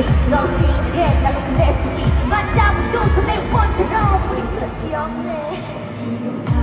있으니 넌 신기해 나도 그댈 수니 맞아 무서운 내 원처럼 우린 끝이 없네. 지금